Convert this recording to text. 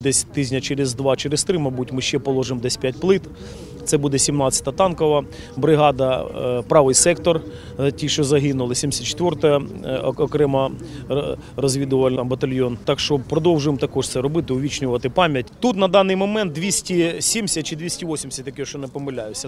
Десь тижня через два, через три, мабуть, ми ще положимо десь 5 плит. Це буде 17-та танкова бригада, е, правий сектор, е, ті, що загинули, 74-та е, окрема розвідувальна батальйон. Так що продовжуємо також це робити, увічнювати пам'ять. Тут на даний момент 270 чи 280, таке, що не помиляюся.